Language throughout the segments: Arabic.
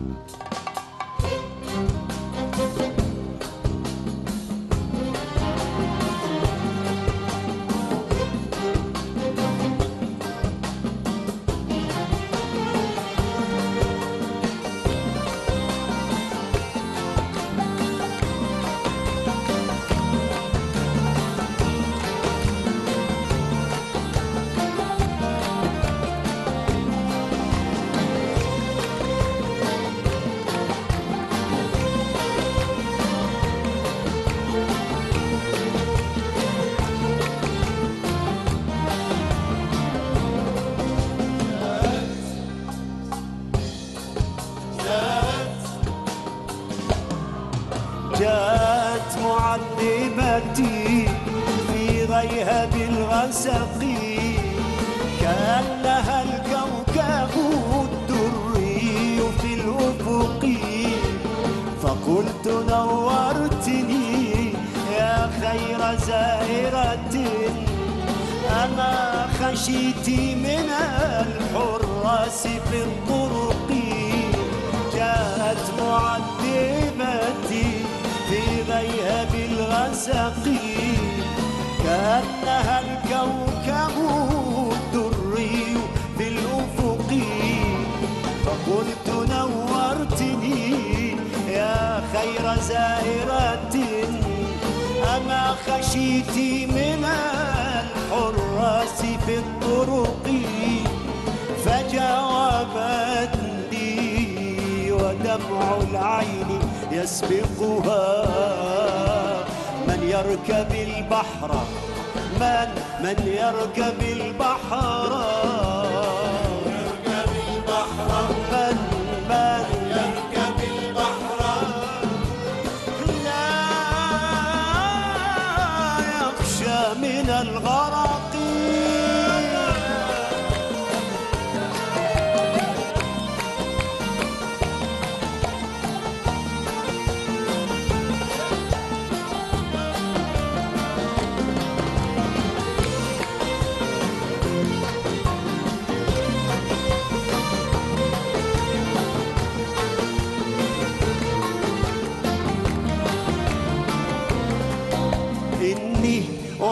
Mm-hmm. معذبتي في غيهب الغسق كأنها الكوكب الدري في الأفق. فقلت نورتني يا خير زائرة. أما خشيت من الحراس في الطرق الغسق كأنها الكوكب الدري في الأفق. فقلت نورتني يا خير زائرة أما خشيت من الحراس في الطرق؟ فجاوبت لي ودمع العين يسبقها. من يركب البحر من من يركب البحر.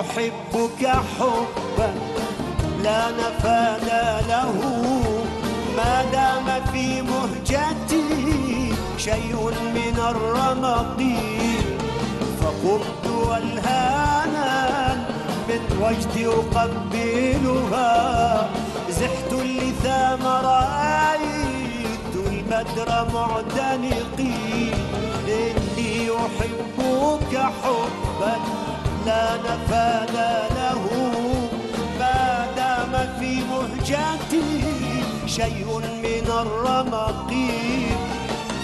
أحبك حبا لا نفاد له. ما دام في مهجتي شيء من الرمق. فقمت والهانا من وجدي أقبلها. زحت اللثام رأيت البدر معتنقي. إني أحبك حبا لا نفاد شيء من الرمق.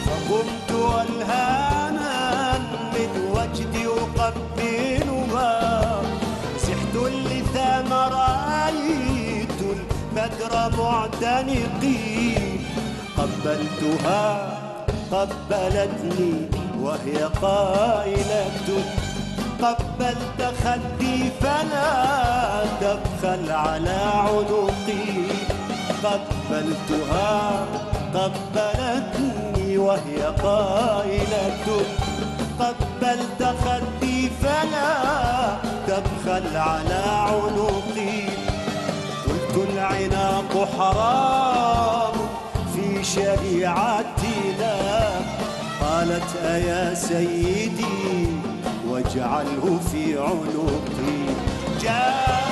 فقمت والهانا من وجدي أقبلها زحت اللثام رأيت البدر معتنقي. قبلتها قبلتني وهي قائلة. قبلت خدي فلا تبخل على عنقي. قبلتها قبلتني وهي قائلة. قبلت خدي فلا تبخل على عنقي. قلت العناق حرام في شريعتنا قالت أيا سيدي واجعله في عنقي. جاء